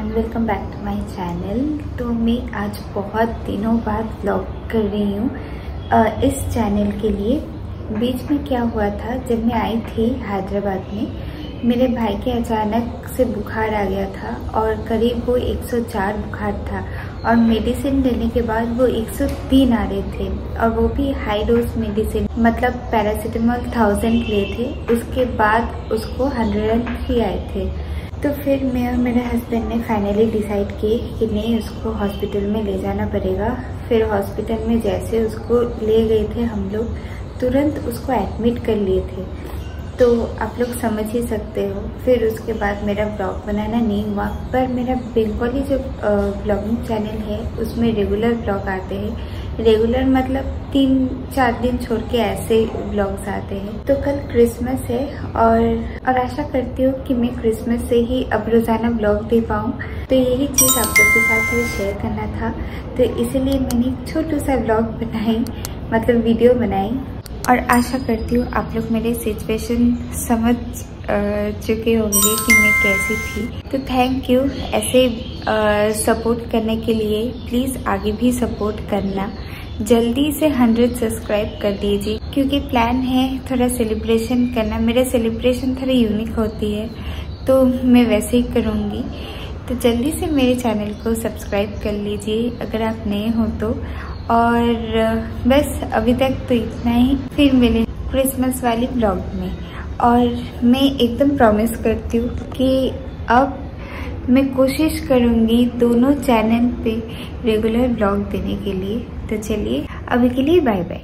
Everyone welcome back to my channel तो मैं आज बहुत दिनों बाद ब्लॉग कर रही हूँ। इस चैनल के लिए बीच में क्या हुआ था, जब मैं आई थी हैदराबाद में मेरे भाई के अचानक से बुखार आ गया था और करीब वो 104 बुखार था और मेडिसिन लेने के बाद वो 103 आ रहे थे और वो भी हाई डोज मेडिसिन मतलब पैरासीटामोल थाउज़ेंड लिए थे। उसके बाद उसको 103 आए थे। तो फिर मैं और मेरे हस्बैंड ने फाइनली डिसाइड किए कि नहीं, उसको हॉस्पिटल में ले जाना पड़ेगा। फिर हॉस्पिटल में जैसे उसको ले गए थे हम लोग, तुरंत उसको एडमिट कर लिए थे। तो आप लोग समझ ही सकते हो। फिर उसके बाद मेरा ब्लॉग बनाना नहीं हुआ। पर मेरा बंगाली जो ब्लॉगिंग चैनल है, उसमें रेगुलर ब्लॉग आते हैं। रेगुलर मतलब तीन, चार दिन छोड़ के ऐसे ब्लॉग्स आते हैं। तो कल क्रिसमस है और और आशा करती हूँ कि मैं क्रिसमस से ही अब रोज़ाना ब्लॉग दे पाऊँ। तो यही चीज़ आप लोग के साथ मुझे शेयर करना था। तो इसीलिए मैंने छोटू सा ब्लॉग बनाई मतलब वीडियो बनाई। और आशा करती हूँ आप लोग मेरे सिचुएशन समझ चुके होंगे कि मैं कैसी थी। तो थैंक यू ऐसे सपोर्ट करने के लिए प्लीज़ आगे भी सपोर्ट करना। जल्दी से 100 सब्सक्राइब कर दीजिए, क्योंकि प्लान है थोड़ा सेलिब्रेशन करना। मेरा सेलिब्रेशन थोड़ा यूनिक होती है तो मैं वैसे ही करूँगी। तो जल्दी से मेरे चैनल को सब्सक्राइब कर लीजिए। अगर आप नए हो तो और, बस अभी तक तो इतना ही। फिर मिले क्रिसमस वाली ब्लॉग में। और मैं एकदम प्रॉमिस करती हूँ कि अब मैं कोशिश करूँगी दोनों चैनल पे रेगुलर ब्लॉग देने के लिए। तो चलिए, अभी के लिए बाय बाय